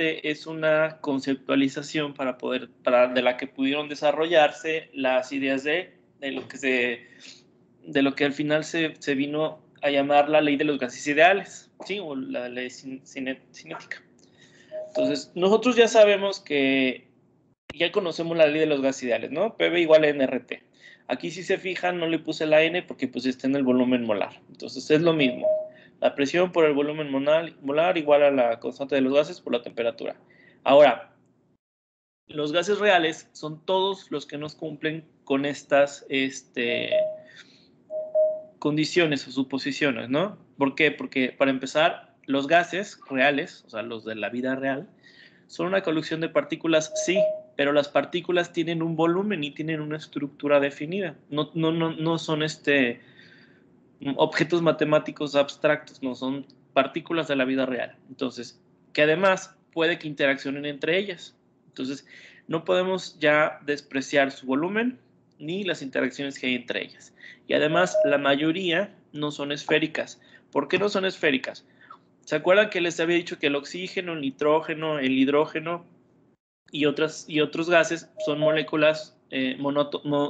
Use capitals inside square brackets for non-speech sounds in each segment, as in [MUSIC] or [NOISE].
es una conceptualización para poder, para, de la que pudieron desarrollarse las ideas de, de lo que se, de lo que al final se, se, vino a llamar la ley de los gases ideales, ¿sí? O la ley cinética. Entonces, nosotros ya sabemos que ya conocemos la ley de los gases ideales, ¿no? PV igual a NRT. Aquí si se fijan no le puse la N porque pues está en el volumen molar. Entonces es lo mismo. La presión por el volumen molar, igual a la constante de los gases por la temperatura. Ahora, los gases reales son todos los que nos cumplen con estas este, condiciones o suposiciones, ¿no? ¿Por qué? Porque para empezar, los gases reales, o sea, los de la vida real, son una colección de partículas, sí, pero las partículas tienen un volumen y tienen una estructura definida. No, no, no, no son este, objetos matemáticos abstractos, no son partículas de la vida real. Entonces, que además puede que interaccionen entre ellas. Entonces, no podemos ya despreciar su volumen ni las interacciones que hay entre ellas. Y además, la mayoría no son esféricas. ¿Por qué no son esféricas? ¿Se acuerdan que les había dicho que el oxígeno, el nitrógeno, el hidrógeno y, otras, y otros gases son moléculas eh,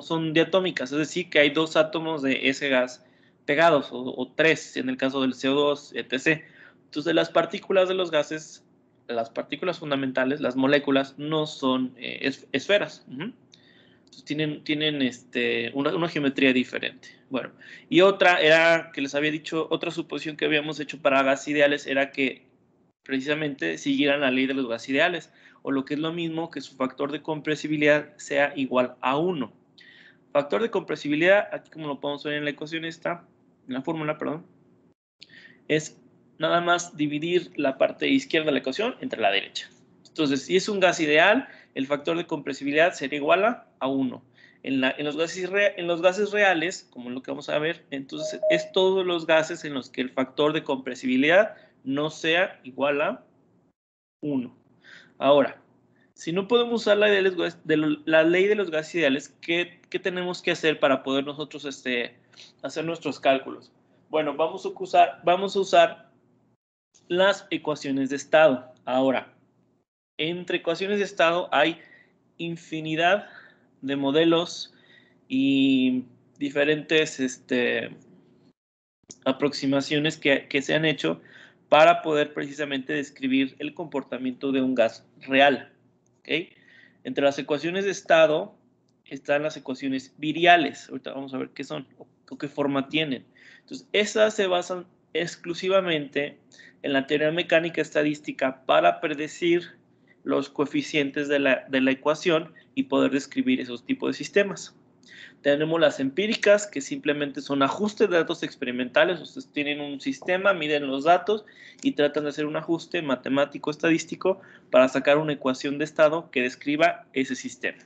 son diatómicas? Es decir, que hay dos átomos de ese gas pegados, o, tres en el caso del CO2, etc. Entonces, las partículas de los gases, las partículas fundamentales, las moléculas, no son eh, esferas. Entonces, tienen, tienen este, una, geometría diferente. Bueno, y otra era que les había dicho, otra suposición que habíamos hecho para gas ideales era que precisamente siguieran la ley de los gas ideales, o lo que es lo mismo, que su factor de compresibilidad sea igual a 1. Factor de compresibilidad, aquí como lo podemos ver en la ecuación esta, la fórmula, perdón, es nada más dividir la parte izquierda de la ecuación entre la derecha. Entonces, si es un gas ideal, el factor de compresibilidad sería igual a 1. En, en, los gases en los gases reales, como lo que vamos a ver, entonces es todos los gases en los que el factor de compresibilidad no sea igual a 1. Ahora, si no podemos usar la de los, la ley de los gases ideales, ¿qué, ¿qué, tenemos que hacer para poder nosotros este, hacer nuestros cálculos? Bueno, vamos a usar, las ecuaciones de estado. Ahora, entre ecuaciones de estado hay infinidad de modelos y diferentes este, aproximaciones que se han hecho para poder precisamente describir el comportamiento de un gas real. ¿Okay? Entre las ecuaciones de estado están las ecuaciones viriales. Ahorita vamos a ver qué son o qué forma tienen. Entonces, esas se basan exclusivamente en la teoría mecánica estadística para predecir los coeficientes de la, de la ecuación y poder describir esos tipos de sistemas. Tenemos las empíricas, que simplemente son ajustes de datos experimentales. Ustedes tienen un sistema, miden los datos y tratan de hacer un ajuste matemático estadístico para sacar una ecuación de estado que describa ese sistema.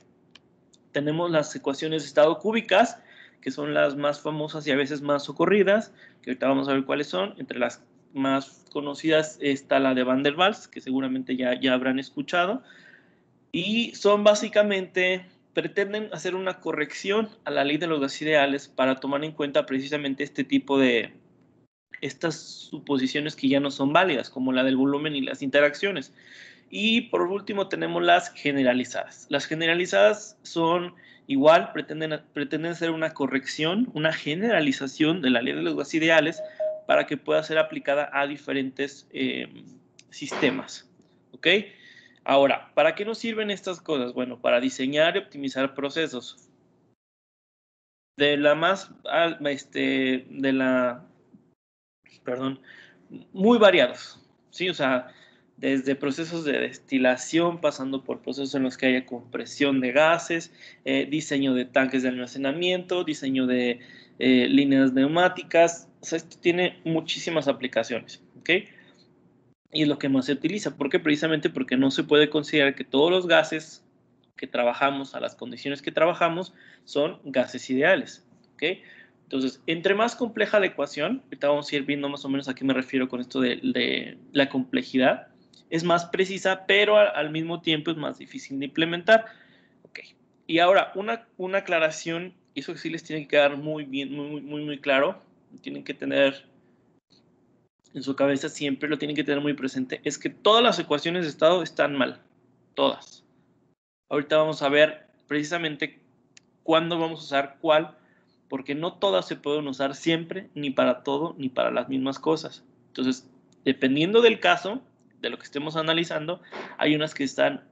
Tenemos las ecuaciones de estado cúbicas, que son las más famosas y a veces más socorridas, que ahorita vamos a ver cuáles son. Entre las más conocidas está la de Van der Waals, que seguramente ya, ya habrán escuchado. Y son básicamente, pretenden hacer una corrección a la ley de los ideales para tomar en cuenta precisamente este tipo de, estas suposiciones que ya no son válidas, como la del volumen y las interacciones. Y por último tenemos las generalizadas. Las generalizadas son igual, pretenden, pretenden hacer una corrección, una generalización de la ley de los gases ideales para que pueda ser aplicada a diferentes eh, sistemas. ¿Ok? Ahora, ¿para qué nos sirven estas cosas? Bueno, para diseñar y optimizar procesos. De la más, este, de la, perdón, muy variados. Sí, o sea, desde procesos de destilación, pasando por procesos en los que haya compresión de gases, eh, diseño de tanques de almacenamiento, diseño de eh, líneas neumáticas. O sea, esto tiene muchísimas aplicaciones, ¿ok? Y es lo que más se utiliza. ¿Por qué? Precisamente porque no se puede considerar que todos los gases que trabajamos, a las condiciones que trabajamos, son gases ideales, ¿ok? Entonces, entre más compleja la ecuación, ahorita vamos a ir viendo más o menos a qué me refiero con esto de, de la complejidad, es más precisa, pero al, mismo tiempo es más difícil de implementar. Ok. Y ahora, una, una aclaración, eso sí les tiene que quedar muy bien, muy, muy, muy claro. Tienen que tener en su cabeza siempre lo tienen que tener muy presente, es que todas las ecuaciones de estado están mal, todas. Ahorita vamos a ver precisamente cuándo vamos a usar cuál, porque no todas se pueden usar siempre, ni para todo, ni para las mismas cosas. Entonces, dependiendo del caso, de lo que estemos analizando, hay unas que están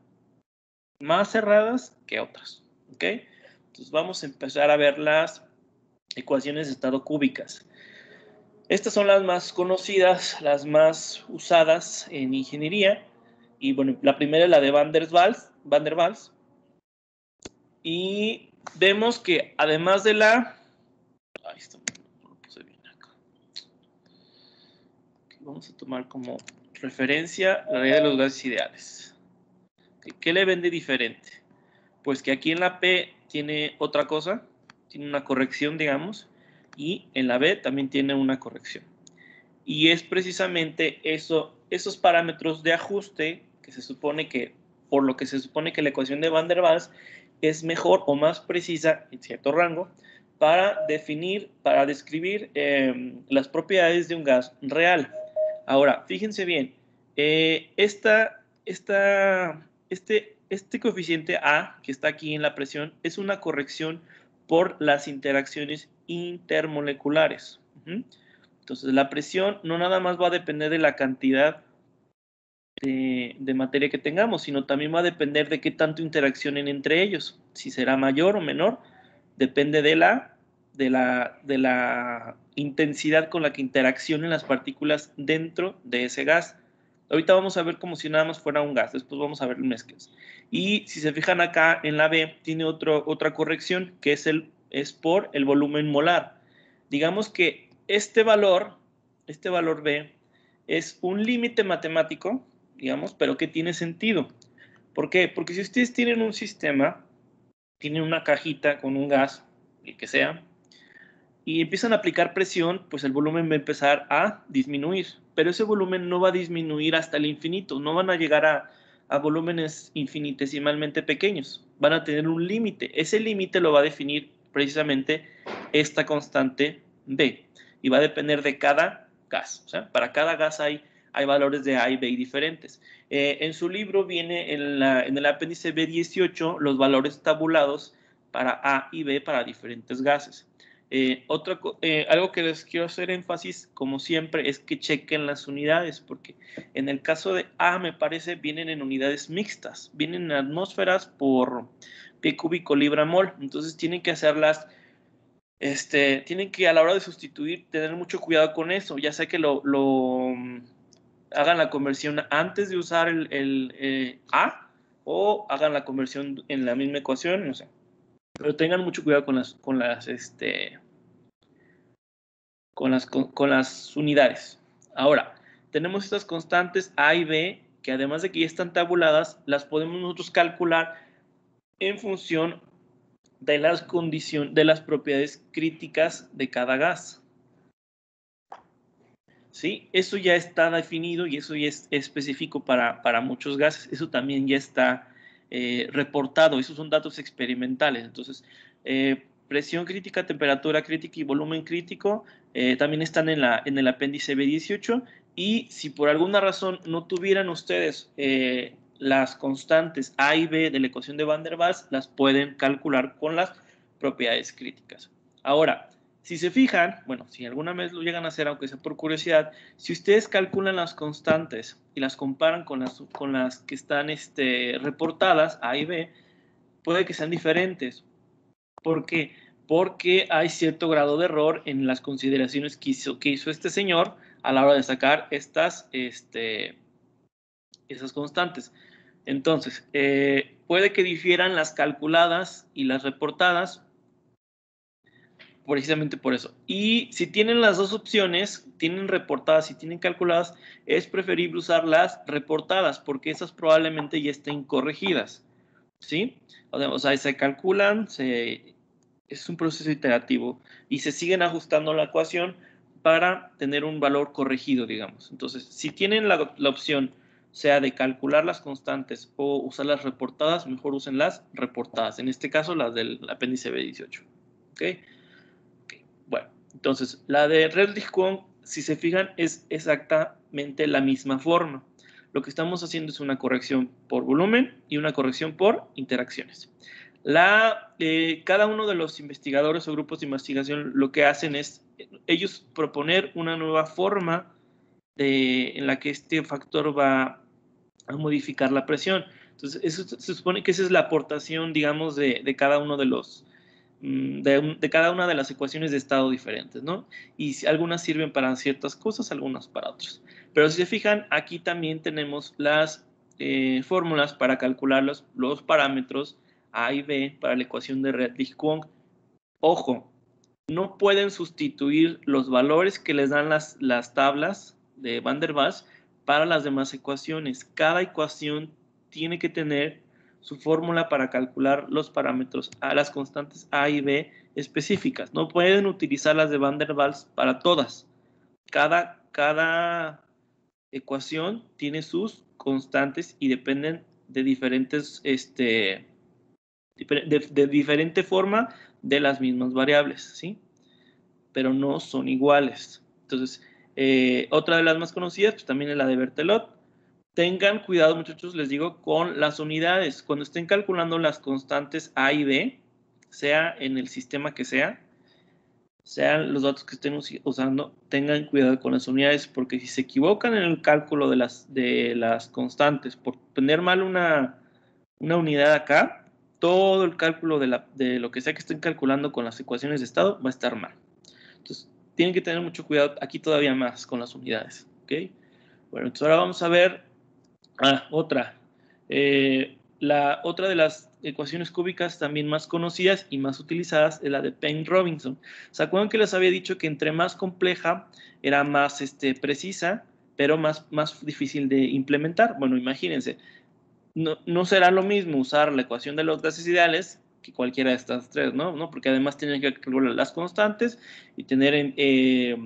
más cerradas que otras. ¿Ok? Entonces vamos a empezar a ver las ecuaciones de estado cúbicas. Estas son las más conocidas, las más usadas en ingeniería. Y bueno, la primera es la de Van der Waals. Van der Waals. Y vemos que además de la... Ahí está. Vamos a tomar como referencia la ley de los gases ideales. ¿Qué le vende diferente? Pues que aquí en la P tiene otra cosa, tiene una corrección, digamos, y en la B también tiene una corrección. Y es precisamente eso, esos parámetros de ajuste que se supone que, por lo que se supone que la ecuación de Van der Waals es mejor o más precisa en cierto rango para definir, para describir em, las propiedades de un gas real. Ahora, fíjense bien, eh, esta, esta, este, este coeficiente A que está aquí en la presión es una corrección por las interacciones intermoleculares. Entonces, la presión no nada más va a depender de la cantidad de, materia que tengamos, sino también va a depender de qué tanto interaccionen entre ellos. Si será mayor o menor, depende de la, de la, de la intensidad con la que interaccionen las partículas dentro de ese gas. Ahorita vamos a ver como si nada más fuera un gas, después vamos a ver mezclas. Y si se fijan acá en la B, tiene otro, otra corrección que es, el, es por el volumen molar. Digamos que este valor, este valor B, es un límite matemático, digamos, pero que tiene sentido. ¿Por qué? Porque si ustedes tienen un sistema, tienen una cajita con un gas, el que sea, y empiezan a aplicar presión, pues el volumen va a empezar a disminuir. Pero ese volumen no va a disminuir hasta el infinito, no van a llegar a, a volúmenes infinitesimalmente pequeños, van a tener un límite. Ese límite lo va a definir precisamente esta constante B y va a depender de cada gas. Para cada gas hay, valores de A y B diferentes. Eh, en su libro viene en el apéndice B18 los valores tabulados para A y B para diferentes gases. Eh, eh, algo que les quiero hacer énfasis, como siempre, es que chequen las unidades, porque en el caso de A, me parece, vienen en unidades mixtas, vienen en atmósferas por pie cúbico libra mol, entonces tienen que hacerlas, este, tienen que a la hora de sustituir, tener mucho cuidado con eso, ya sea que lo, lo hagan la conversión antes de usar el, el eh, A o hagan la conversión en la misma ecuación, no sé. Pero tengan mucho cuidado con las, con las, este, con las, con, las unidades. Ahora, tenemos estas constantes A y B, que además de que ya están tabuladas, las podemos nosotros calcular en función de las condiciones, de las propiedades críticas de cada gas. ¿Sí? Eso ya está definido y eso ya es específico para, para muchos gases. Eso también ya está eh, reportado. Esos son datos experimentales. Entonces, eh, presión crítica, temperatura crítica y volumen crítico eh, también están en, el apéndice B18 y si por alguna razón no tuvieran ustedes eh, las constantes A y B de la ecuación de Van der Waals, las pueden calcular con las propiedades críticas. Ahora, si se fijan, bueno, si alguna vez lo llegan a hacer, aunque sea por curiosidad, si ustedes calculan las constantes y las comparan con las, con las que están este, reportadas, A y B, puede que sean diferentes. ¿Por qué? Porque hay cierto grado de error en las consideraciones que hizo, que hizo este señor a la hora de sacar estas, este, esas constantes. Entonces, eh, puede que difieran las calculadas y las reportadas, precisamente por eso. Y si tienen las dos opciones, tienen reportadas y tienen calculadas, es preferible usar las reportadas, porque esas probablemente ya estén corregidas. ¿Sí? O sea, se calculan, se es un proceso iterativo y se siguen ajustando la ecuación para tener un valor corregido, digamos. Entonces, si tienen la, opción, sea de calcular las constantes o usar las reportadas, mejor usen las reportadas. En este caso, las del apéndice B18. ¿Ok? Bueno, entonces, la de Redlich-Kwong si se fijan, es exactamente la misma forma. Lo que estamos haciendo es una corrección por volumen y una corrección por interacciones. La, eh, cada uno de los investigadores o grupos de investigación lo que hacen es ellos proponer una nueva forma en la que este factor va a modificar la presión. Entonces, se supone que esa es la aportación, digamos, de, de cada uno de los, mm, de, de, cada una de las ecuaciones de estado diferentes, ¿no? Y algunas sirven para ciertas cosas, algunas para otras. Pero si se fijan, aquí también tenemos las eh, fórmulas para calcular los, los, parámetros A y B para la ecuación de Redlich-Kwong. Ojo, no pueden sustituir los valores que les dan las, las tablas de Van der Waals para las demás ecuaciones. Cada ecuación tiene que tener su fórmula para calcular los parámetros a las constantes A y B específicas. No pueden utilizar las de Van der Waals para todas. Cada, cada ecuación tiene sus constantes y dependen de diferentes, este, de, diferente forma de las mismas variables, ¿sí? Pero no son iguales. Entonces, eh, otra de las más conocidas, pues también es la de Bertelot. Tengan cuidado, muchachos, les digo, con las unidades. Cuando estén calculando las constantes A y B, sea en el sistema que sea, sean los datos que estén usando, tengan cuidado con las unidades, porque si se equivocan en el cálculo de las, de las constantes, por poner mal una, una unidad acá, todo el cálculo de, lo que sea que estén calculando con las ecuaciones de estado va a estar mal. Entonces, tienen que tener mucho cuidado aquí todavía más con las unidades. ¿ok? Bueno, entonces ahora vamos a ver ah, otra. Eh, la otra de las ecuaciones cúbicas también más conocidas y más utilizadas es la de Payne-Robinson. ¿Se acuerdan que les había dicho que entre más compleja era más este, precisa, pero más difícil de implementar? Bueno, imagínense, no, no será lo mismo usar la ecuación de los gases ideales que cualquiera de estas tres, ¿no? ¿no? Porque además tienen que calcular las constantes y tener, eh,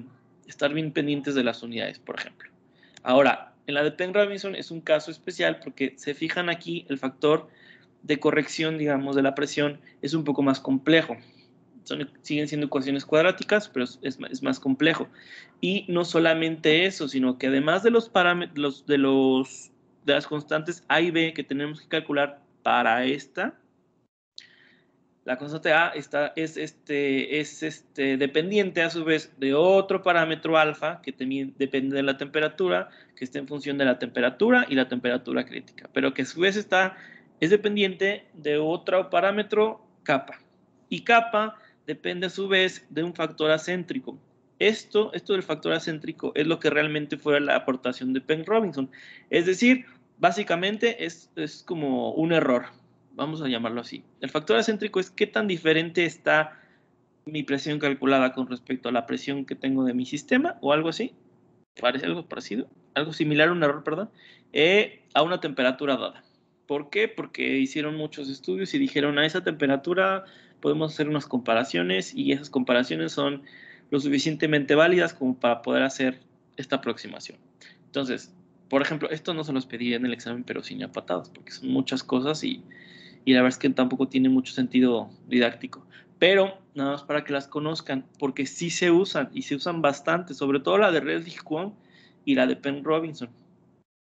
estar bien pendientes de las unidades, por ejemplo. Ahora, en la de Penn-Robinson es un caso especial porque se fijan aquí el factor de corrección, digamos, de la presión es un poco más complejo. Son, siguen siendo ecuaciones cuadráticas, pero es, es, más complejo. Y no solamente eso, sino que además de los parámetros, de, los, de las constantes A y B que tenemos que calcular para esta, la constante A está, es, este, es este, dependiente a su vez de otro parámetro alfa que también depende de la temperatura, que está en función de la temperatura y la temperatura crítica, pero que a su vez está, es dependiente de otro parámetro kappa. Y kappa depende a su vez de un factor acéntrico. Esto, esto del factor acéntrico es lo que realmente fue la aportación de Penn Robinson. Es decir, básicamente es, es como un error vamos a llamarlo así. El factor acéntrico es qué tan diferente está mi presión calculada con respecto a la presión que tengo de mi sistema o algo así. Parece algo parecido, algo similar, un error, perdón, eh, a una temperatura dada. ¿Por qué? Porque hicieron muchos estudios y dijeron a esa temperatura podemos hacer unas comparaciones y esas comparaciones son lo suficientemente válidas como para poder hacer esta aproximación. Entonces, por ejemplo, esto no se los pedí en el examen, pero sin a patadas, porque son muchas cosas y y la verdad es que tampoco tiene mucho sentido didáctico. Pero nada más para que las conozcan, porque sí se usan y se usan bastante, sobre todo la de Redlich Kwong y la de Penn Robinson.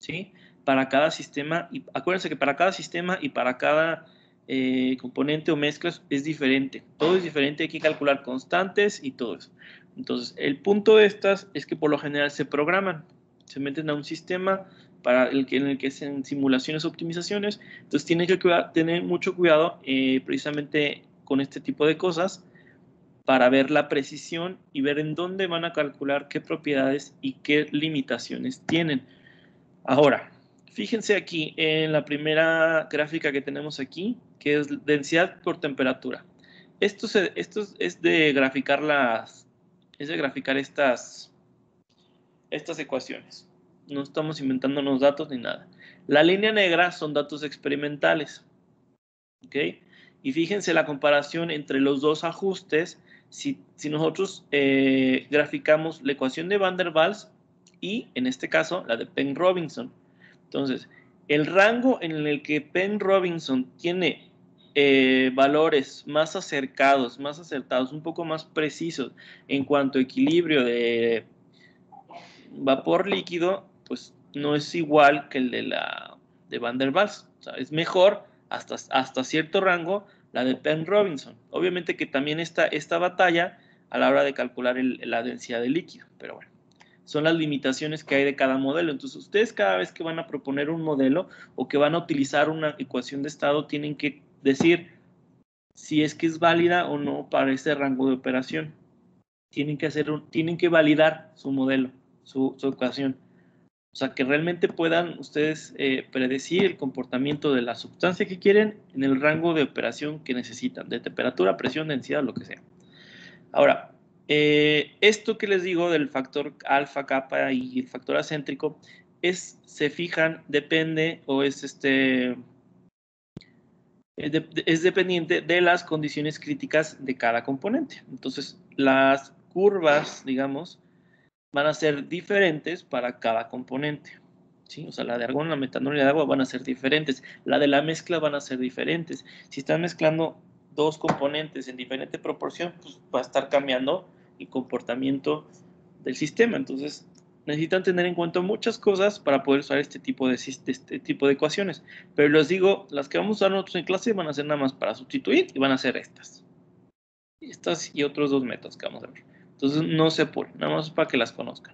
¿Sí? Para cada sistema, y acuérdense que para cada sistema y para cada eh, componente o mezclas es diferente. Todo es diferente, hay que calcular constantes y todo eso. Entonces, el punto de estas es que por lo general se programan, se meten a un sistema, para el que, en el que hacen simulaciones, optimizaciones. Entonces tienen que tener mucho cuidado eh, precisamente con este tipo de cosas para ver la precisión y ver en dónde van a calcular qué propiedades y qué limitaciones tienen. Ahora, fíjense aquí en la primera gráfica que tenemos aquí, que es densidad por temperatura. Esto, esto es de graficar las, es de graficar estas, estas ecuaciones no estamos inventándonos datos ni nada. La línea negra son datos experimentales. ¿Ok? Y fíjense la comparación entre los dos ajustes. Si, nosotros eh, graficamos la ecuación de Van der Waals y, en este caso, la de Penn Robinson. Entonces, el rango en el que Penn Robinson tiene eh, valores más acercados, más acertados, un poco más precisos en cuanto a equilibrio de vapor líquido, pues no es igual que el de la de Van der Waals. O sea, es mejor hasta, hasta cierto rango la de Penn Robinson. Obviamente que también está esta batalla a la hora de calcular la densidad de líquido, pero bueno, son las limitaciones que hay de cada modelo. Entonces, ustedes cada vez que van a proponer un modelo o que van a utilizar una ecuación de estado, tienen que decir si es que es válida o no para ese rango de operación. Tienen que, hacer tienen que validar su modelo, su, ecuación. O sea, que realmente puedan ustedes eh, predecir el comportamiento de la sustancia que quieren en el rango de operación que necesitan, de temperatura, presión, densidad, lo que sea. Ahora, eh, esto que les digo del factor alfa, kappa y el factor acéntrico, es, se fijan, depende o es este, es dependiente de las condiciones críticas de cada componente. Entonces, las curvas, digamos, van a ser diferentes para cada componente. ¿sí? O sea, la de argón, la metanol y la de agua van a ser diferentes. La de la mezcla van a ser diferentes. Si están mezclando dos componentes en diferente proporción, pues va a estar cambiando el comportamiento del sistema. Entonces, necesitan tener en cuenta muchas cosas para poder usar este tipo de, este tipo de ecuaciones. Pero les digo, las que vamos a usar nosotros en clase van a ser nada más para sustituir y van a ser estas. Estas y otros dos métodos que vamos a ver. Entonces, no se apuren, nada más para que las conozcan.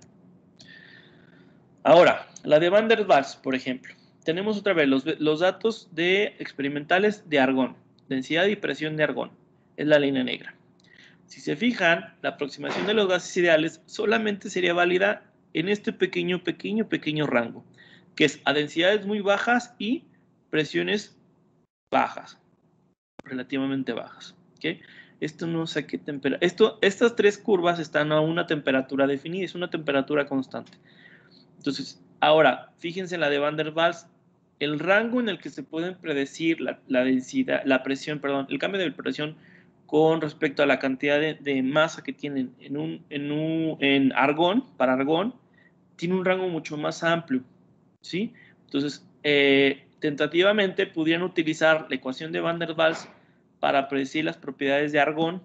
Ahora, la de Van der Waals, por ejemplo. Tenemos otra vez los, datos de experimentales de argón densidad y presión de argón. Es la línea negra. Si se fijan, la aproximación de los gases ideales solamente sería válida en este pequeño, pequeño, pequeño rango, que es a densidades muy bajas y presiones bajas, relativamente bajas. Esto no sé qué temperatura. Esto, estas tres curvas están a una temperatura definida, es una temperatura constante. Entonces, ahora, fíjense en la de Van der Waals, el rango en el que se pueden predecir la, densidad, la presión, perdón, el cambio de presión con respecto a la cantidad de, masa que tienen en, un, en, un, en argón, para argón, tiene un rango mucho más amplio, ¿sí? Entonces, eh, tentativamente pudieran utilizar la ecuación de Van der Waals para predecir las propiedades de argón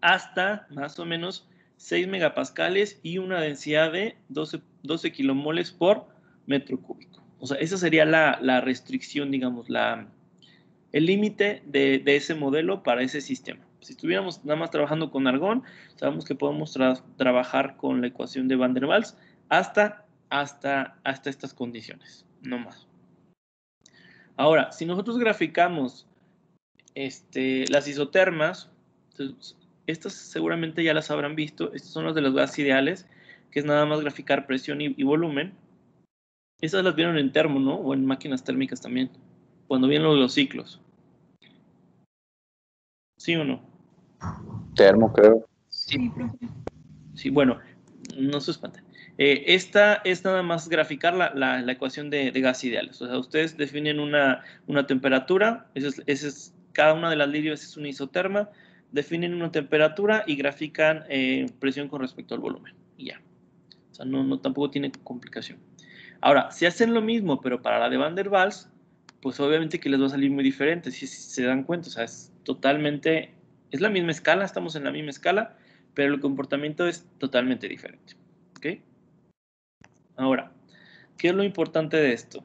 hasta más o menos 6 megapascales y una densidad de 12, 12 kilomoles por metro cúbico. O sea, esa sería la, restricción, digamos, la, el límite de, ese modelo para ese sistema. Si estuviéramos nada más trabajando con argón, sabemos que podemos trabajar con la ecuación de Van der Waals hasta, hasta, hasta estas condiciones, no más. Ahora, si nosotros graficamos este, las isotermas, estas seguramente ya las habrán visto, estos son los de los gases ideales, que es nada más graficar presión y volumen. Esas las vieron en termo, ¿no? O en máquinas térmicas también. Cuando vienen los, ciclos. ¿Sí o no? Termo, creo. Sí, sí bueno, no se espanten. Eh, esta es nada más graficar la, ecuación de, gas ideales. O sea, ustedes definen una, temperatura, esa es, cada una de las líneas es una isoterma, definen una temperatura y grafican eh, presión con respecto al volumen. Y ya. O sea, no, tampoco tiene complicación. Ahora, si hacen lo mismo, pero para la de Van der Waals, pues obviamente que les va a salir muy diferente, si, se dan cuenta, o sea, es totalmente, es la misma escala, estamos en la misma escala, pero el comportamiento es totalmente diferente. ¿Ok? Ahora, ¿qué es lo importante de esto?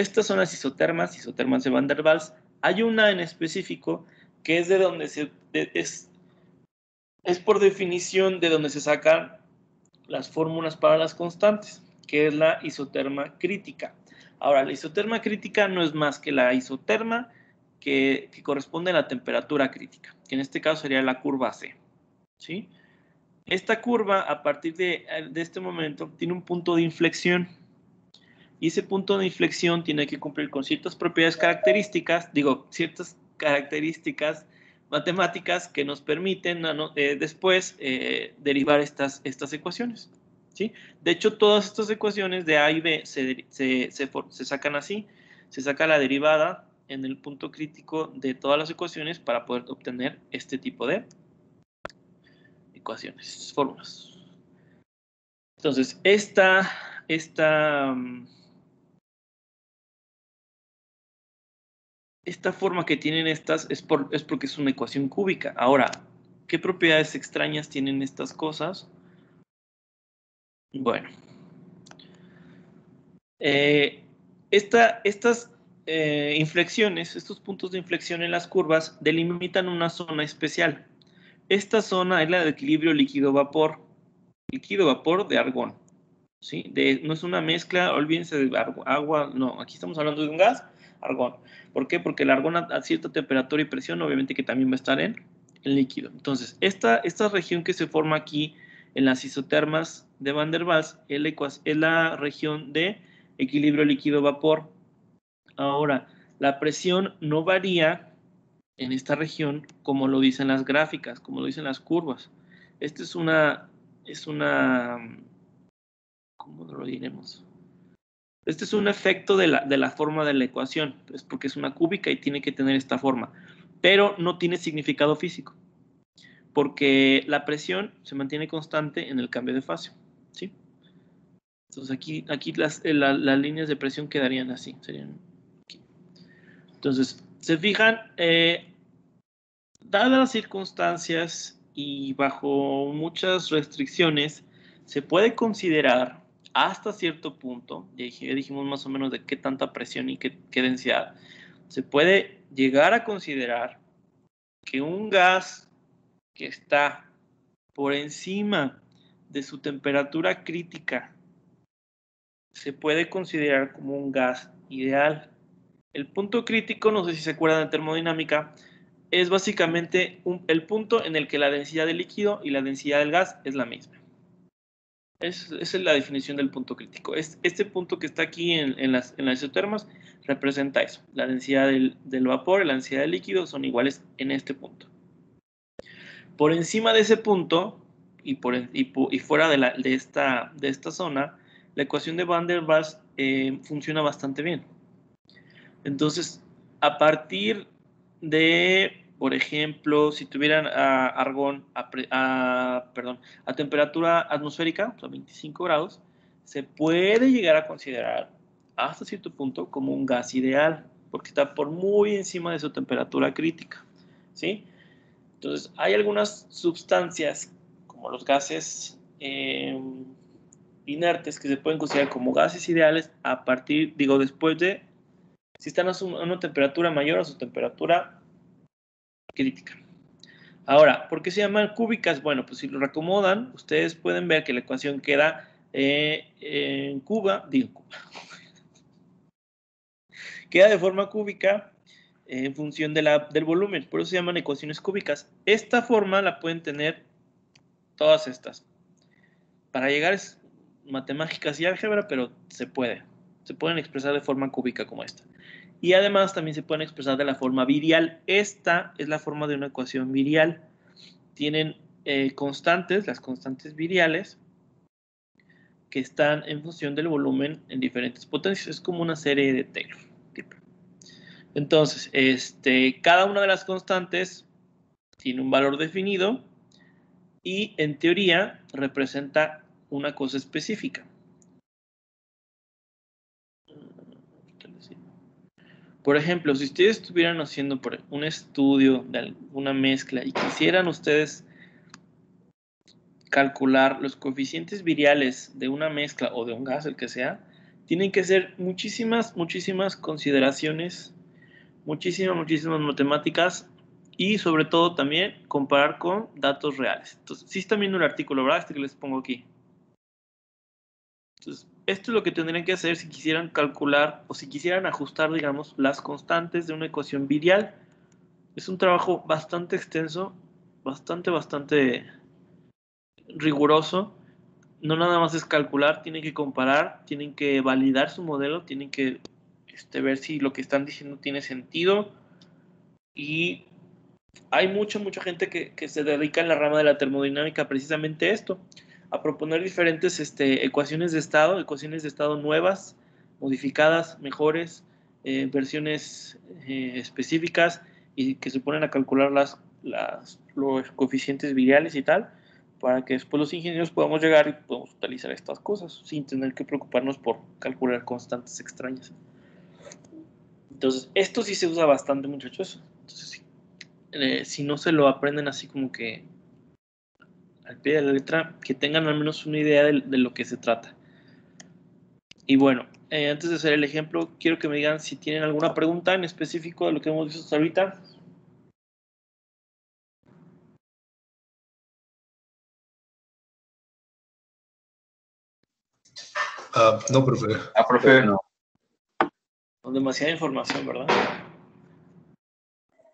Estas son las isotermas, isotermas de Van der Waals. Hay una en específico que es de donde se, es, por definición de donde se sacan las fórmulas para las constantes, que es la isoterma crítica. Ahora, la isoterma crítica no es más que la isoterma que, corresponde a la temperatura crítica, que en este caso sería la curva C. ¿sí? Esta curva, a partir de, de este momento, tiene un punto de inflexión. Y ese punto de inflexión tiene que cumplir con ciertas propiedades características, digo, ciertas características matemáticas que nos permiten eh, después eh, derivar estas, estas ecuaciones. ¿sí? De hecho, todas estas ecuaciones de A y B se, se, se, sacan así. Se saca la derivada en el punto crítico de todas las ecuaciones para poder obtener este tipo de ecuaciones, fórmulas. Entonces, esta, esta esta forma que tienen estas es, porque es una ecuación cúbica. Ahora, ¿qué propiedades extrañas tienen estas cosas? Bueno. Eh, estas eh, inflexiones, estos puntos de inflexión en las curvas, delimitan una zona especial. Esta zona es la de equilibrio líquido-vapor, líquido-vapor de argón. ¿sí? no es una mezcla, olvídense de agua, no, aquí estamos hablando de un gas, argón. ¿Por qué? Porque el argón a, cierta temperatura y presión, obviamente que también va a estar en, el líquido. Entonces, esta, esta región que se forma aquí en las isotermas de Van der Waals es la región de equilibrio líquido-vapor. Ahora, la presión no varía en esta región como lo dicen las gráficas, como lo dicen las curvas. Esta es una, es una, ¿cómo lo diremos? Este es un efecto de la, de la forma de la ecuación, es porque es una cúbica y tiene que tener esta forma, pero no tiene significado físico, porque la presión se mantiene constante en el cambio de fase, ¿sí? Entonces aquí, aquí las, las líneas de presión quedarían así, serían entonces, se fijan, eh, dadas las circunstancias y bajo muchas restricciones, se puede considerar hasta cierto punto, ya dijimos más o menos de qué tanta presión y qué, densidad, se puede llegar a considerar que un gas que está por encima de su temperatura crítica se puede considerar como un gas ideal. El punto crítico, no sé si se acuerdan de termodinámica, es básicamente el punto en el que la densidad del líquido y la densidad del gas es la misma. Esa es la definición del punto crítico. este punto que está aquí en, las, isotermas representa eso. La densidad del, vapor y la densidad del líquido son iguales en este punto. Por encima de ese punto y, fuera de, esta, zona, la ecuación de Van der Waals eh, funciona bastante bien. Entonces, a partir de, por ejemplo, si tuvieran argón a, perdón, a temperatura atmosférica, o sea, 25 grados, se puede llegar a considerar hasta cierto punto como un gas ideal, porque está por muy encima de su temperatura crítica, ¿sí? Entonces, hay algunas sustancias, como los gases em, inertes, que se pueden considerar como gases ideales a partir, digo, después de si están a, una temperatura mayor a su temperatura crítica. Ahora, ¿por qué se llaman cúbicas? Bueno, pues si lo reacomodan, ustedes pueden ver que la ecuación queda eh, en cuba, digo cuba, [LAUGHS] queda de forma cúbica en función de la, del volumen, por eso se llaman ecuaciones cúbicas. Esta forma la pueden tener todas estas. Para llegar es matemáticas y álgebra, pero se puede. Se pueden expresar de forma cúbica como esta. Y además también se pueden expresar de la forma virial. Esta es la forma de una ecuación virial. Tienen eh, constantes, las constantes viriales, que están en función del volumen en diferentes potencias. Es como una serie de Taylor. Entonces, este, cada una de las constantes tiene un valor definido y en teoría representa una cosa específica. Por ejemplo, si ustedes estuvieran haciendo un estudio de alguna mezcla y quisieran ustedes calcular los coeficientes viriales de una mezcla o de un gas, el que sea, tienen que ser muchísimas, muchísimas consideraciones, muchísimas, muchísimas matemáticas y sobre todo también comparar con datos reales. Entonces, si están viendo el artículo, ¿verdad? Este que les pongo aquí. Entonces, esto es lo que tendrían que hacer si quisieran calcular o si quisieran ajustar, digamos, las constantes de una ecuación virial. Es un trabajo bastante extenso, bastante, bastante riguroso. No nada más es calcular, tienen que comparar, tienen que validar su modelo, tienen que este, ver si lo que están diciendo tiene sentido. Y hay mucha, mucha gente que, que se dedica en la rama de la termodinámica precisamente a esto a proponer diferentes este, ecuaciones de estado, ecuaciones de estado nuevas, modificadas, mejores, eh, versiones eh, específicas y que se ponen a calcular las, los coeficientes viriales y tal, para que después los ingenieros podamos llegar y podamos utilizar estas cosas sin tener que preocuparnos por calcular constantes extrañas. Entonces, esto sí se usa bastante, muchachos. Entonces, eh, si no se lo aprenden así como que al pie de la letra, que tengan al menos una idea de, de lo que se trata. Y bueno, eh, antes de hacer el ejemplo, quiero que me digan si tienen alguna pregunta en específico de lo que hemos visto hasta ahorita. Ah, no, profe. Ah, profe, no. Con demasiada información, ¿verdad?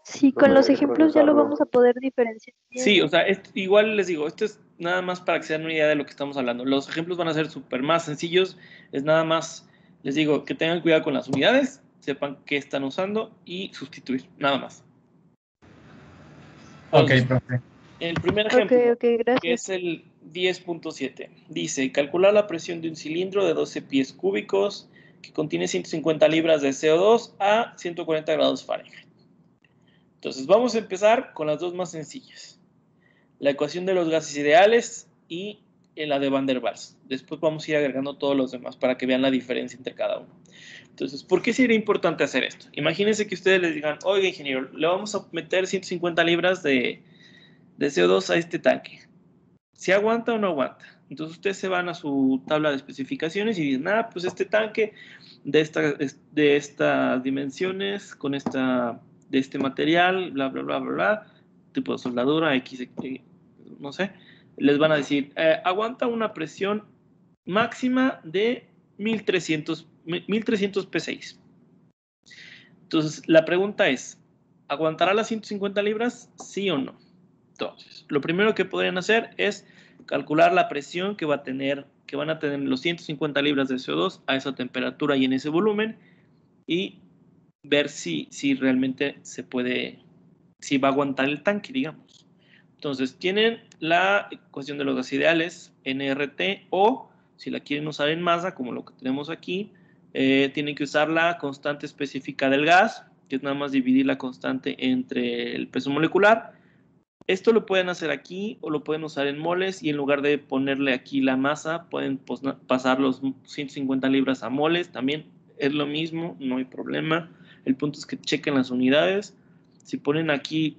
Sí, con los ejemplos ya lo vamos a poder diferenciar. Sí, o sea, es- igual les digo, esto es nada más para que se den una idea de lo que estamos hablando. Los ejemplos van a ser súper más sencillos, es nada más, les digo, que tengan cuidado con las unidades, sepan qué están usando y sustituir, nada más. Ok, Entonces, profe. el primer Ok, ejemplo, ok, que gracias. es el 10.7, dice, calcular la presión de un cilindro de 12 pies cúbicos que contiene 150 libras de CO2 a 140 grados Fahrenheit. Entonces, vamos a empezar con las dos más sencillas. La ecuación de los gases ideales y la de Van der Waals. Después vamos a ir agregando todos los demás para que vean la diferencia entre cada uno. Entonces, ¿por qué sería importante hacer esto? Imagínense que ustedes les digan, oiga, ingeniero, le vamos a meter 150 libras de, de CO2 a este tanque. ¿Si aguanta o no aguanta? Entonces ustedes se van a su tabla de especificaciones y dicen, ah, pues este tanque de, esta, de estas dimensiones, con esta, de este material, bla, bla, bla, bla, bla, tipo de soldadura, X, no sé, les van a decir, eh, aguanta una presión máxima de 1300, 1300 P6. Entonces, la pregunta es, ¿aguantará las 150 libras? Sí o no. Entonces, lo primero que podrían hacer es calcular la presión que va a tener, que van a tener los 150 libras de CO2 a esa temperatura y en ese volumen y ver si, si realmente se puede, si va a aguantar el tanque, digamos. Entonces, tienen la ecuación de los gases ideales, NRT, o si la quieren usar en masa, como lo que tenemos aquí, eh, tienen que usar la constante específica del gas, que es nada más dividir la constante entre el peso molecular. Esto lo pueden hacer aquí o lo pueden usar en moles y en lugar de ponerle aquí la masa, pueden pasar los 150 libras a moles. También es lo mismo, no hay problema. El punto es que chequen las unidades. Si ponen aquí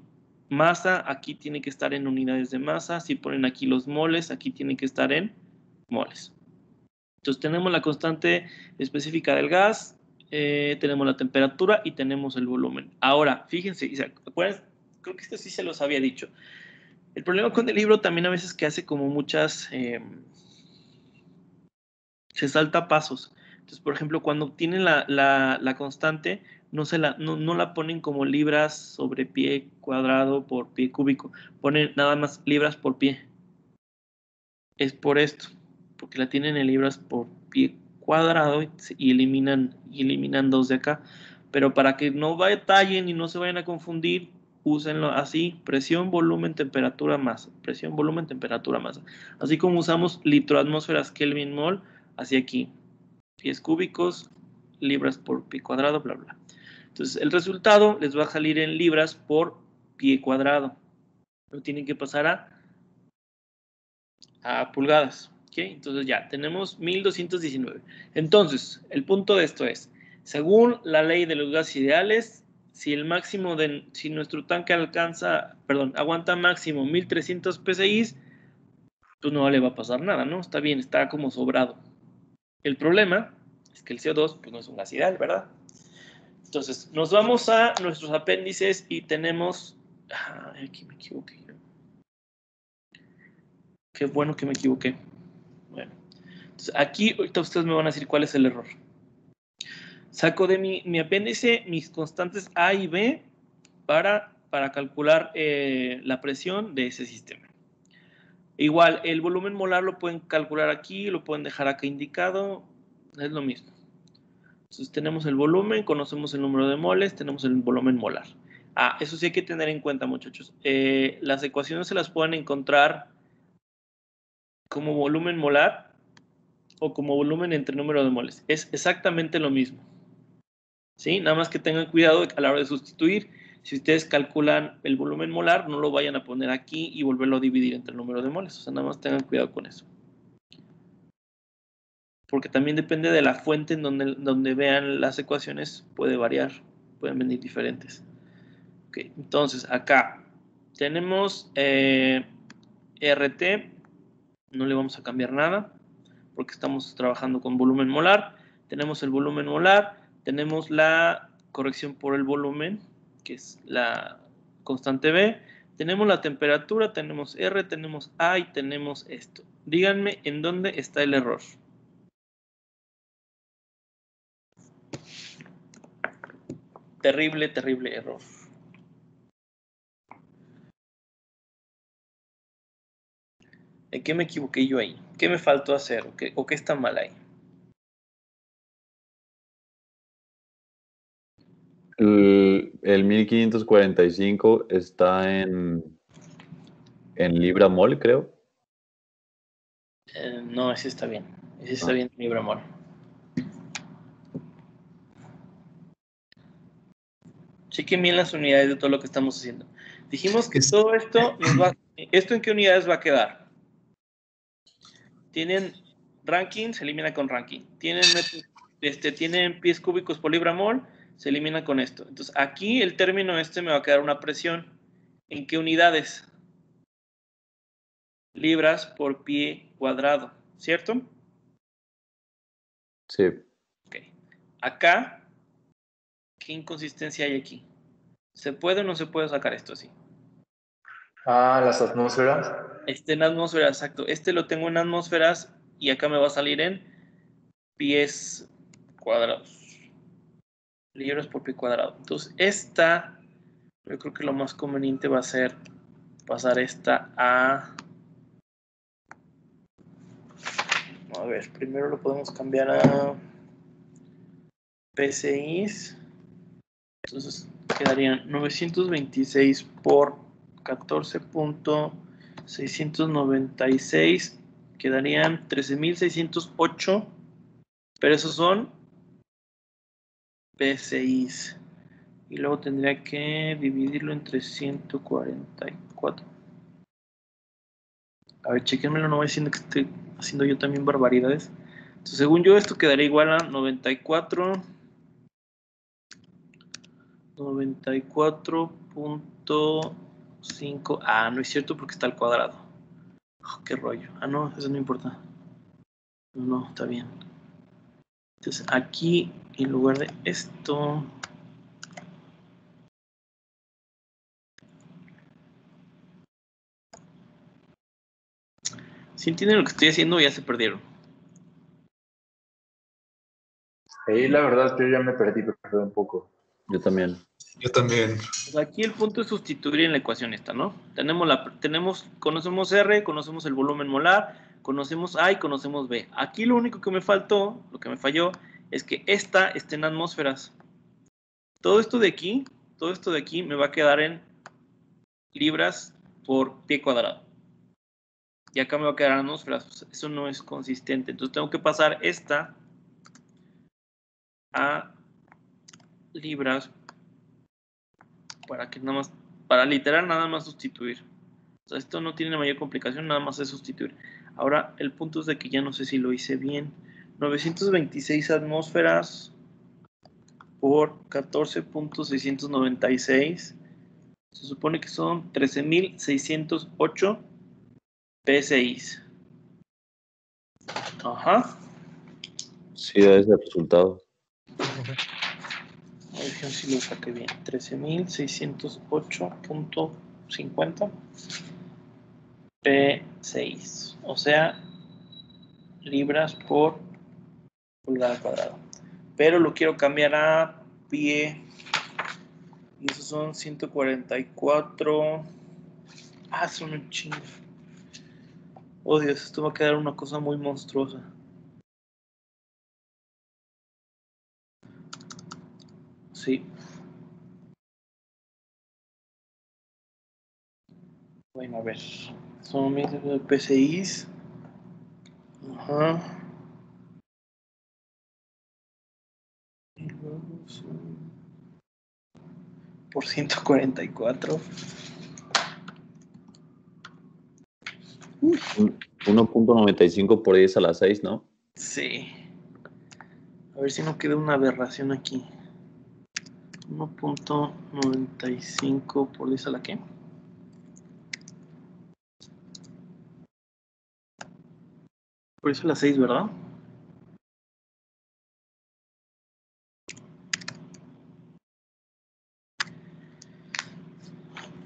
masa, aquí tiene que estar en unidades de masa. Si ponen aquí los moles, aquí tiene que estar en moles. Entonces tenemos la constante específica del gas, eh, tenemos la temperatura y tenemos el volumen. Ahora, fíjense, ¿se acuerdan? Creo que esto sí se los había dicho. El problema con el libro también a veces que hace como muchas... Eh, se salta pasos. Entonces, por ejemplo, cuando tienen la, la, la constante, no, se la, no, no, la ponen como libras sobre pie cuadrado por pie cúbico. Ponen nada más libras por pie. Es por esto porque la tienen en libras por pie cuadrado y, eliminan, eliminan dos de acá. Pero para que no detallen y no se vayan a confundir, úsenlo así, presión, volumen, temperatura, masa. Presión, volumen, temperatura, masa. Así como usamos litro-atmósferas Kelvin mol, así aquí. Pies cúbicos, libras por pie cuadrado, bla, bla. Entonces, el resultado les va a salir en libras por pie cuadrado. Lo tienen que pasar a, pulgadas. Entonces ya, tenemos 1219. Entonces, el punto de esto es, según la ley de los gases ideales, si el máximo de, si nuestro tanque alcanza, perdón, aguanta máximo 1300 PSI, pues no le va a pasar nada, ¿no? Está bien, está como sobrado. El problema es que el CO2 pues no es un gas ideal, ¿verdad? Entonces, nos vamos a nuestros apéndices y tenemos, ay, aquí me equivoqué. Qué bueno que me equivoqué. Bueno, entonces aquí ustedes me van a decir cuál es el error. Saco de mi, apéndice mis constantes A y B para, para calcular eh, la presión de ese sistema. Igual, el volumen molar lo pueden calcular aquí, lo pueden dejar acá indicado, es lo mismo. Entonces tenemos el volumen, conocemos el número de moles, tenemos el volumen molar. Ah, eso sí hay que tener en cuenta, muchachos. Eh, las ecuaciones se las pueden encontrar como volumen molar o como volumen entre número de moles. Es exactamente lo mismo. ¿Sí? Nada más que tengan cuidado a la hora de sustituir. Si ustedes calculan el volumen molar, no lo vayan a poner aquí y volverlo a dividir entre el número de moles. O sea, nada más tengan cuidado con eso. Porque también depende de la fuente en donde, donde vean las ecuaciones, puede variar, pueden venir diferentes. Entonces, acá tenemos... Eh, RT, no le vamos a cambiar nada porque estamos trabajando con volumen molar. Tenemos el volumen molar, tenemos la corrección por el volumen, que es la constante B. Tenemos la temperatura, tenemos R, tenemos A y tenemos esto. Díganme en dónde está el error. Terrible, terrible error. ¿En qué me equivoqué yo ahí? ¿Qué me faltó hacer? ¿O qué, o qué está mal ahí? El, el 1545 está en, en libra mol, creo. Eh, no, ese está bien. Ese está bien en libra mol. Chequen bien las unidades de todo lo que estamos haciendo. Dijimos que todo esto nos va, ¿Esto en qué unidades va a quedar? Tienen ranking, se elimina con ranking. Tienen, este, tienen pies cúbicos por libra mol, se elimina con esto. Entonces, aquí el término este me va a quedar una presión. ¿En qué unidades? Libras por pie cuadrado, ¿cierto? Sí. Ok. Acá, ¿qué inconsistencia hay aquí? ¿Se puede o no se puede sacar esto así? Ah, las atmósferas. Este en atmósferas, exacto. Este lo tengo en atmósferas y acá me va a salir en pies cuadrados. Libras por pie cuadrado. Entonces, esta, yo creo que lo más conveniente va a ser pasar esta a... A ver, primero lo podemos cambiar a PCIs. Entonces quedarían 926 por 14.696 quedarían 13.608 pero esos son PCIs y luego tendría que dividirlo entre 144 a ver, chequenmelo, no voy diciendo que estoy haciendo yo también barbaridades. Entonces, según yo esto quedaría igual a 94 94.5. Ah, no es cierto porque está al cuadrado. Oh, qué rollo. Ah, no, eso no importa. No, está bien. Entonces aquí, en lugar de esto. Si entienden lo que estoy haciendo, ya se perdieron. Ahí la verdad yo ya me perdí, perdí un poco. Yo también. Yo también. Pues aquí el punto es sustituir en la ecuación esta, ¿no? Tenemos la, tenemos, conocemos R, conocemos el volumen molar, conocemos A y conocemos B. Aquí lo único que me faltó, lo que me falló, es que esta esté en atmósferas. Todo esto de aquí, todo esto de aquí me va a quedar en libras por pie cuadrado. Y acá me va a quedar en atmósferas. Eso no es consistente. Entonces tengo que pasar esta a libras para que nada más, para literal nada más sustituir. O sea, esto no tiene mayor complicación, nada más es sustituir. Ahora, el punto es de que ya no sé si lo hice bien. 926 atmósferas por 14.696. Se supone que son 13.608 PSIs. Ajá. Sí, da ese resultado. Si lo saqué bien. 13.608.50 P6. O sea, libras por pulgada cuadrada. Pero lo quiero cambiar a pie. Y esos son 144. Ah, son un chingo. Oh Dios, esto va a quedar una cosa muy monstruosa. Sí. Bueno, a ver. Son mis PCIs. Ajá. Y luego son por 144. Un- 1.95 por 10 a las 6, ¿no? Sí. A ver si no queda una aberración aquí. 1.95 por 10 a la qué? Por eso las 6, ¿verdad?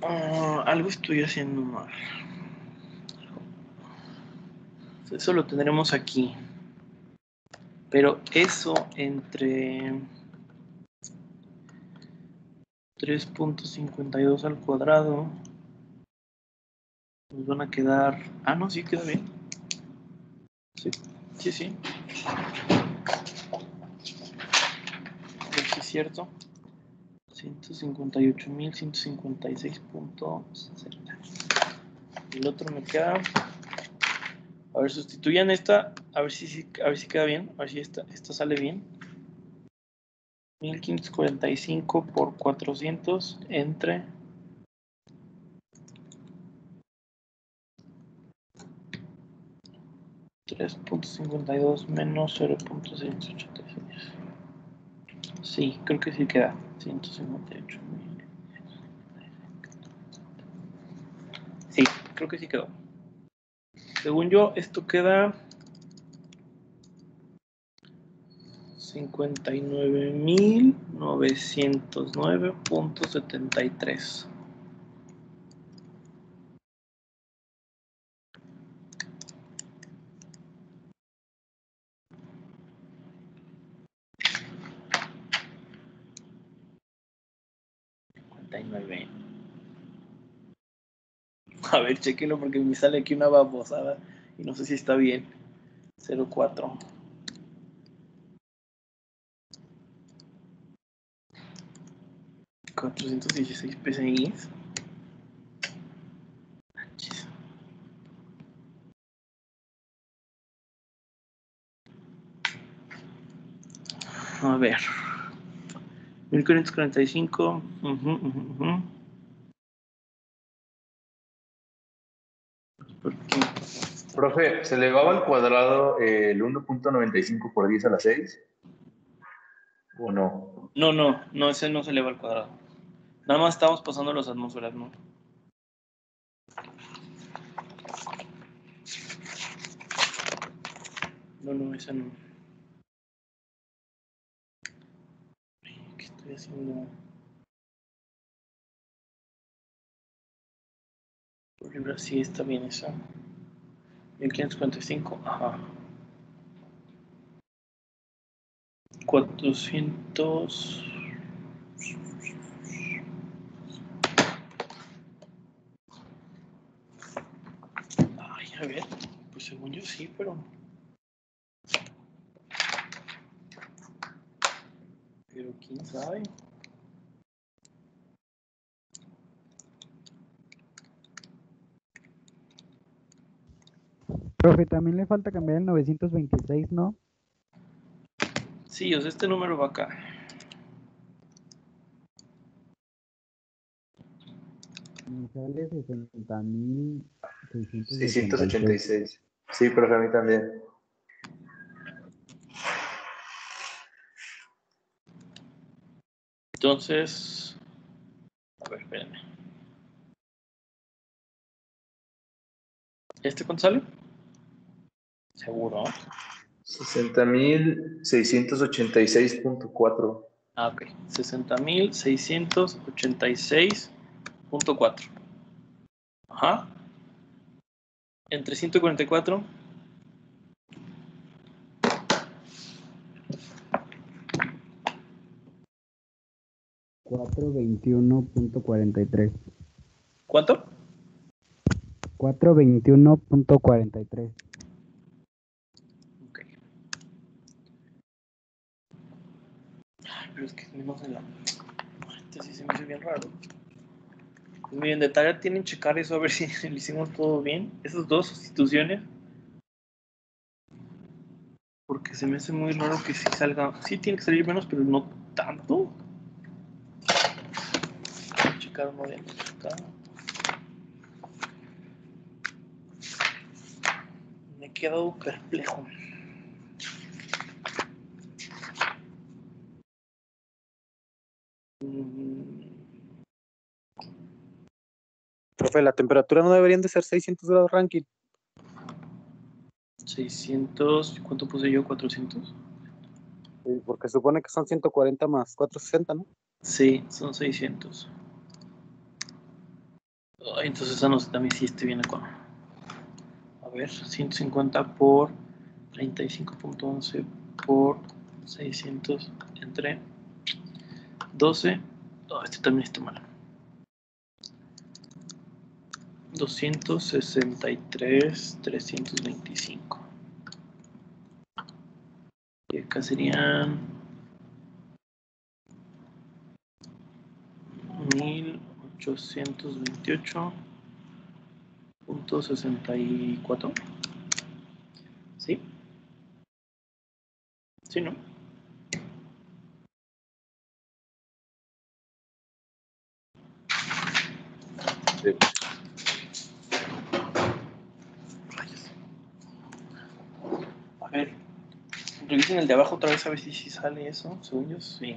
Ah, algo estoy haciendo mal. Eso lo tendremos aquí. Pero eso entre 3.52 al cuadrado nos van a quedar... Ah, no, sí, queda bien. Sí, sí, sí. Es cierto. 158.156.60. El otro me queda... A ver, sustituyan esta, a ver si, si- a ver si queda bien, a ver si esta, esta sale bien. 1545 por 400 entre 3.52 menos 0.686. Sí, creo que sí queda. 158. Sí, creo que sí quedó. Según yo, esto queda 59.909.73. A ver, chequenlo porque me sale aquí una babosada y no sé si está bien. 04. ¿416 PCI? A ver. 1545. ujú, ujú, ujú. ¿Por qué? Profe, ¿se elevaba al cuadrado el 1.95 por 10 a la 6? ¿O no? No, no, no, ese no se eleva al cuadrado. Nada más estamos pasando las atmósferas, ¿no? No, no, esa no. ¿Qué estoy haciendo? Por libra, sí, está bien esa. 1545, ajá. 400. Ay, a ver, pues según yo sí, pero. Pero quién sabe. Profe, también le falta cambiar el 926, ¿no? Sí, o sea, este número va acá. Me sale 60.686. 686. Sí, profe, a mí también. Entonces. A ver, espérenme. ¿Este cuánto sale? Seguro. 60.686.4. Ah, ok. 60.686.4. Ajá. Entre 144. Cuatro veintiuno punto cuarenta y tres. ¿Cuánto? Cuatro veintiuno punto cuarenta y tres. Ok. Ay, pero es que menos en la. Este sí se me hizo bien raro. Miren, de tarea tienen checar eso a ver si [LAUGHS] lo hicimos todo bien. Esas dos sustituciones. Porque se me hace muy raro que sí salga. Sí tiene que salir menos, pero no tanto. A checar uno de acá. Me he quedado perplejo. Profe, la temperatura no deberían de ser 600 grados ranking. 600, ¿cuánto puse yo? 400. Sí, porque supone que son 140 más 460, ¿no? Sí, son 600. Ay, entonces esa no sé también si este viene con. A ver, 150 por 35.11 por 600 entre 12. Oh, este también está mal. 263, 325. Y acá serían 1828.64. ¿Sí? ¿Sí, no? Rayos. A ver, revisen el de abajo otra vez a ver si, sale eso. Según yo, sí.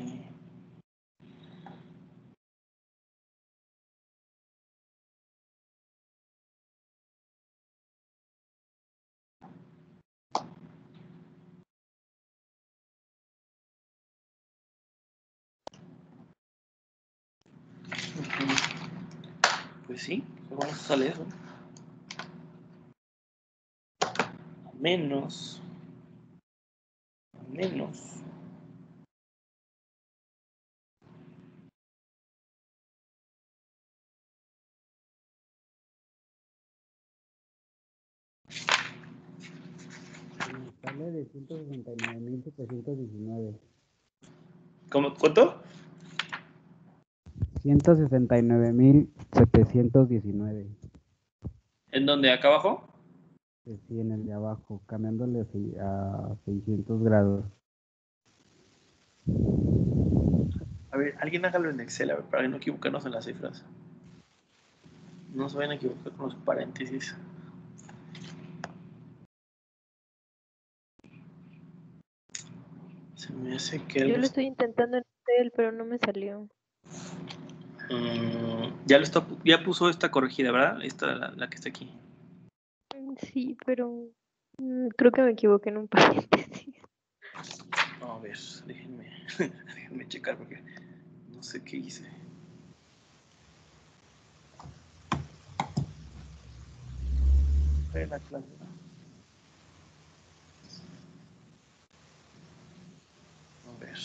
Pues sí, eso. A menos. Menos. Me Sale de 169.719. ¿Cómo, ¿Cuánto? 169.719. ¿En dónde? ¿Acá abajo? Sí, en el de abajo, cambiándole a sei- a 600 grados. A ver, alguien hágalo en Excel, a ver, para no equivocarnos en las cifras. No se vayan a equivocar con los paréntesis. Se me hace que Yo lo estoy intentando en Excel, pero no me salió. Mm, ya, lo está, ya puso esta corregida, ¿verdad? Esta, la, la que está aquí. Sí, pero mm, creo que me equivoqué en un [LAUGHS] paréntesis. A ver, déjenme, [LAUGHS] déjenme checar porque no sé qué hice. La clase. A ver.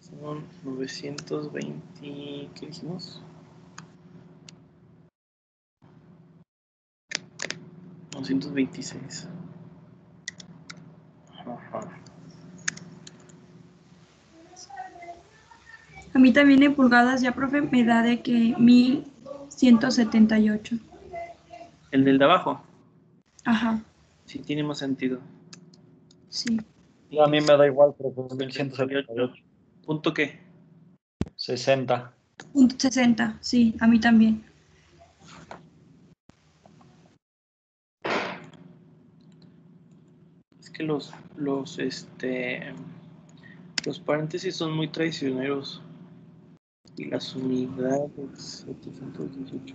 Son 920. ¿Qué dijimos? 926. Ajá. A mí también en pulgadas ya, profe, me da de que 1178. El del de abajo. Ajá, Sí, tiene más sentido. sí. Y a mí me da igual, pero con 1178. ¿Punto qué? 60. Punto 60, sí, a mí también. Que los, los, este, los paréntesis son muy traicioneros. Y las unidades, 718.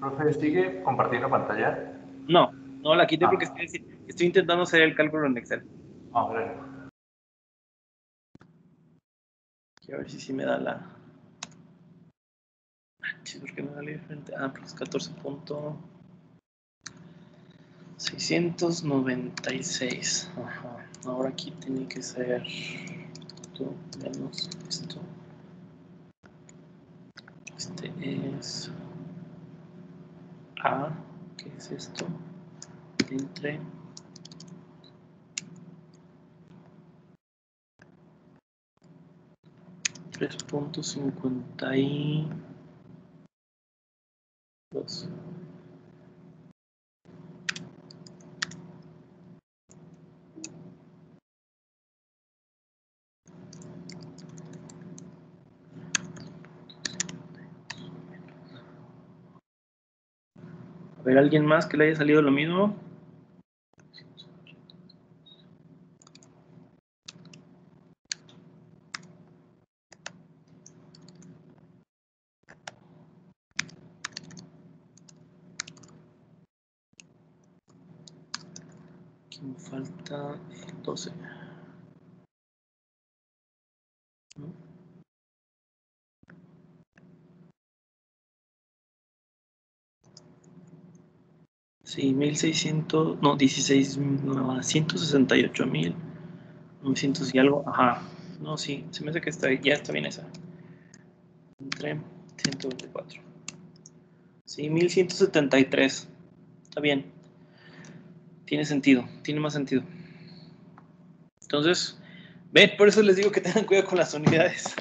Profe, ¿sigue compartiendo pantalla? No, no la quité Ah. porque estoy, estoy intentando hacer el cálculo en Excel. Ah, bueno. A ver si sí me da la. Manches, ¿por qué me da la diferente? Ah, porque es 14 punto. 696. Ajá. Ahora aquí tiene que ser esto menos esto. Este es A, ¿qué es esto? Entre tres punto cincuenta y dos. A ver, ¿alguien más que le haya salido lo mismo? Aquí me falta el 12. ¿No? Sí, 1600, no, 16, no, 168 mil, 900 y algo, ajá. No, sí, se me hace que está, ya está bien esa. Entre 124. Sí, 1173. Está bien. Tiene sentido, tiene más sentido. Entonces, ven, por eso les digo que tengan cuidado con las unidades.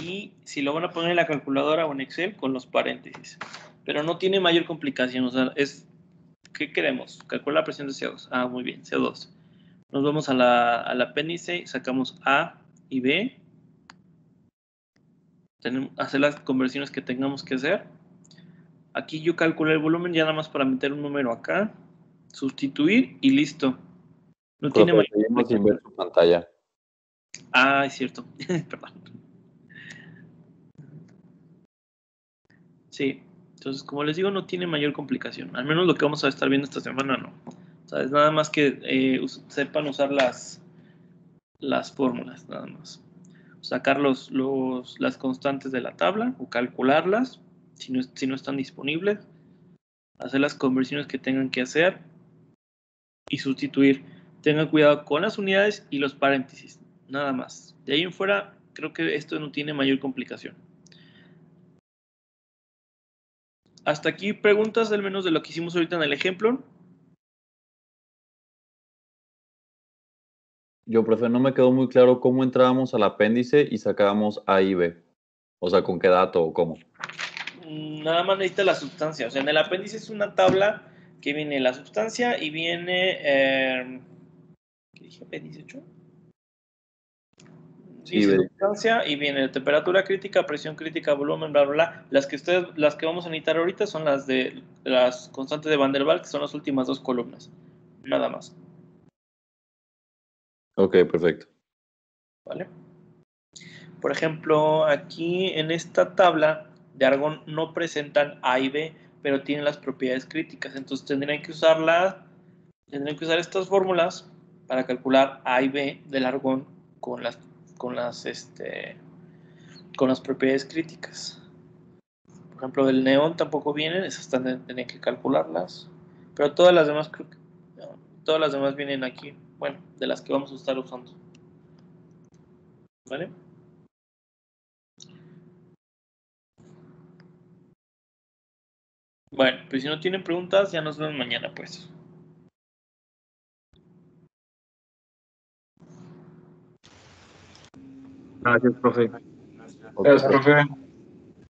Y si lo van a poner en la calculadora o en Excel, con los paréntesis. Pero no tiene mayor complicación, o sea, es, ¿qué queremos? Calcular la presión de CO2. Ah, muy bien, CO2. Nos vamos a la, al apéndice, sacamos A y B. Tenemos, hacer las conversiones que tengamos que hacer. Aquí yo calculé el volumen ya nada más para meter un número acá, sustituir y listo. No tiene mayor seguimos sin ver su pantalla. Ah, es cierto. [LAUGHS] Perdón. Sí, entonces como les digo, no tiene mayor complicación. Al menos lo que vamos a estar viendo esta semana no. Nada más que eh, sepan usar las, las fórmulas, nada más. Sacar los, los, las constantes de la tabla o calcularlas si no, si no están disponibles. Hacer las conversiones que tengan que hacer y sustituir. Tengan cuidado con las unidades y los paréntesis, nada más. De ahí en fuera, creo que esto no tiene mayor complicación. hasta aquí preguntas, al menos de lo que hicimos ahorita en el ejemplo. Yo, profe, no me quedó muy claro cómo entrábamos al apéndice y sacábamos A y B. O sea, con qué dato o cómo. Mm, nada más necesita la sustancia. O sea, en el apéndice es una tabla que viene la sustancia y viene. Eh, ¿Qué dije? ¿Apéndice 8? Dice sustancia y viene temperatura crítica, presión crítica, volumen, bla, bla, bla. Las que ustedes, las que vamos a necesitar ahorita son las de las constantes de Van der Waals, que son las últimas dos columnas. Nada más. Ok, perfecto. Vale. Por ejemplo, aquí en esta tabla de argón no presentan A y B, pero tienen las propiedades críticas. Entonces tendrían que usarlas, tendrían que usar estas fórmulas para calcular A y B del argón con las con las, este, con las propiedades críticas. Por ejemplo, del neón tampoco vienen, esas tienen que calcularlas. Pero todas las demás todas las demás vienen aquí. Bueno, de las que vamos a estar usando. ¿Vale? Bueno, pues si no tienen preguntas, ya nos vemos mañana, pues. Gracias, profe. Ok, Gracias, profe.